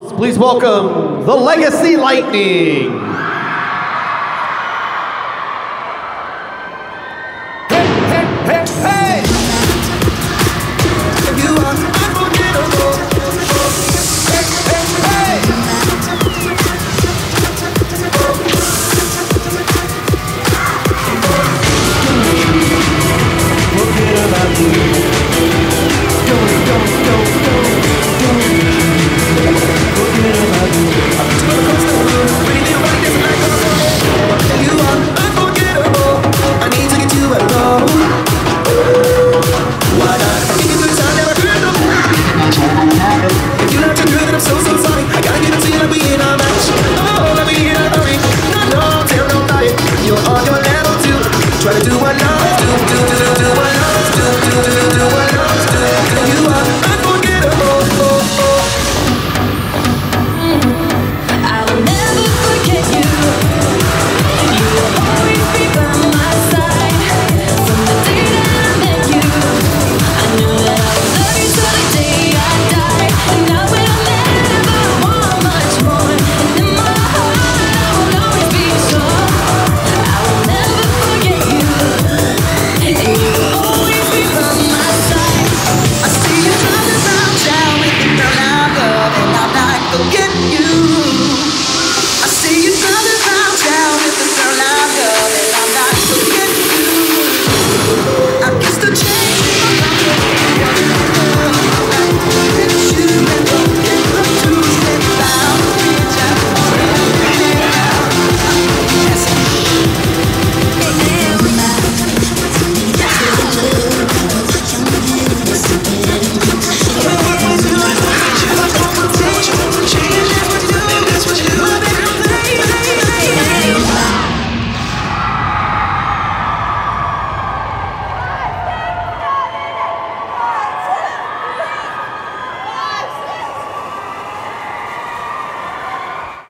Please welcome the Legacy Lightning. Hey, hey, hey, hey! Try to do what I do, do, do, do, do what love do, do, do, do, do what I against the chain.